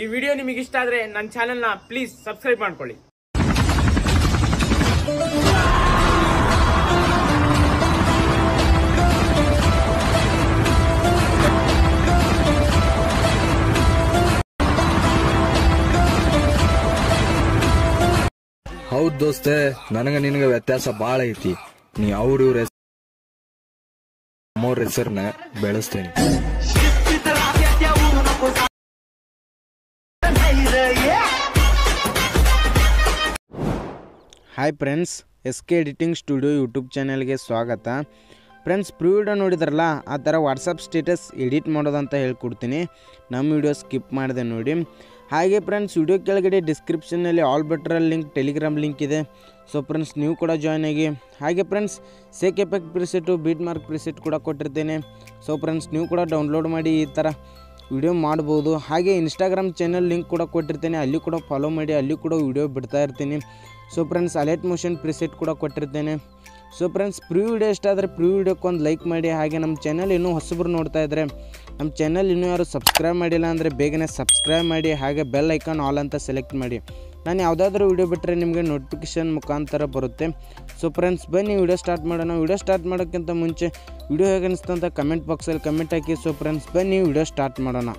ಈ ವಿಡಿಯೋ ನಿಮಗೆ ಇಷ್ಟ ಆದರೆ ನನ್ನ ಚಾನೆಲ್ನ ಪ್ಲೀಸ್ ಸಬ್ಸ್ಕ್ರೈಬ್ ಮಾಡ್ಕೊಳ್ಳಿ. ಹೌದ್ ದೋಸ್ತೆ, ನನಗ ನಿನಗ ವ್ಯತ್ಯಾಸ ಬಾಳ ಐತಿ. ನೀ ಅವ್ರ ಇವ್ರ ಹೆಸರನ್ನ ಬೆಳೆಸ್ತೇನೆ. Hi friends S K editing studio YouTube ಚಾನಲ್ಗೆ ಸ್ವಾಗತ. ಫ್ರೆಂಡ್ಸ್ ಪ್ರೀ ವಿಡಿಯೋ ನೋಡಿದ್ರಲ್ಲ, ಆ ಥರ ವಾಟ್ಸಪ್ ಸ್ಟೇಟಸ್ ಎಡಿಟ್ ಮಾಡೋದಂತ ಹೇಳ್ಕೊಡ್ತೀನಿ. ನಮ್ಮ ವಿಡಿಯೋ ಸ್ಕಿಪ್ ಮಾಡಿದೆ ನೋಡಿ. ಹಾಗೆ ಫ್ರೆಂಡ್ಸ್ ವಿಡಿಯೋ ಕೆಳಗಡೆ ಡಿಸ್ಕ್ರಿಪ್ಷನ್ನಲ್ಲಿ all better link Telegram link ಇದೆ. ಸೊ ಫ್ರೆಂಡ್ಸ್ ನೀವು ಕೂಡ ಜಾಯ್ನ್ ಆಗಿ. ಹಾಗೆ friends shake effect preset beat mark preset ಕೂಡ ಕೊಟ್ಟಿರ್ತೇನೆ. ಸೊ ಫ್ರೆಂಡ್ಸ್ ನೀವು ಕೂಡ ಡೌನ್ಲೋಡ್ ಮಾಡಿ ಈ ಥರ ವಿಡಿಯೋ ಮಾಡ್ಬೋದು. ಹಾಗೆ ಇನ್ಸ್ಟಾಗ್ರಾಮ್ ಚಾನಲ್ ಲಿಂಕ್ ಕೂಡ ಕೊಟ್ಟಿರ್ತೇನೆ. ಅಲ್ಲಿ ಕೂಡ ಫಾಲೋ ಮಾಡಿ, ಅಲ್ಲಿ ಕೂಡ ವಿಡಿಯೋ ಬಿಡ್ತಾ ಇರ್ತೀನಿ. So friends alert motion preset ಕೂಡ ಕೊಟ್ಟಿರ್ತೇನೆ. ಸೊ ಫ್ರೆಂಡ್ಸ್ ಪ್ರೀ ವಿಡಿಯೋ ಇಷ್ಟ ಪ್ರೀ ವಿಡಿಯೋಕ್ಕೆ ಒಂದು ಲೈಕ್ ಮಾಡಿ. ಹಾಗೆ ನಮ್ಮ ಚಾನಲ್ ಇನ್ನೂ ಹೊಸಬ್ರು ನೋಡ್ತಾ ಇದ್ದರೆ ನಮ್ಮ ಚಾನಲ್ ಇನ್ನೂ ಯಾರು ಸಬ್ಸ್ಕ್ರೈಬ್ ಮಾಡಿಲ್ಲ ಅಂದರೆ ಬೇಗನೆ ಸಬ್ಸ್ಕ್ರೈಬ್ ಮಾಡಿ. ಹಾಗೆ ಬೆಲ್ ಐಕಾನ್ ಆಲ್ ಅಂತ ಸೆಲೆಕ್ಟ್ ಮಾಡಿ. ನಾನು ಯಾವುದಾದ್ರೂ ವಿಡಿಯೋ ಬಿಟ್ಟರೆ ನಿಮಗೆ ನೋಟಿಫಿಕೇಶನ್ ಮುಖಾಂತರ ಬರುತ್ತೆ. ಸೊ ಫ್ರೆಂಡ್ಸ್ ಬನ್ನಿ ವಿಡಿಯೋ ಸ್ಟಾರ್ಟ್ ಮಾಡೋಣ. ವಿಡಿಯೋ ಸ್ಟಾರ್ಟ್ ಮಾಡೋಕ್ಕಿಂತ ಮುಂಚೆ ವಿಡಿಯೋ ಹೇಗೆ ಅನಿಸ್ತಂತ ಕಮೆಂಟ್ ಬಾಕ್ಸಲ್ಲಿ ಕಮೆಂಟ್ ಹಾಕಿ. ಸೊ ಫ್ರೆಂಡ್ಸ್ ಬನ್ನಿ ವಿಡಿಯೋ ಸ್ಟಾರ್ಟ್ ಮಾಡೋಣ.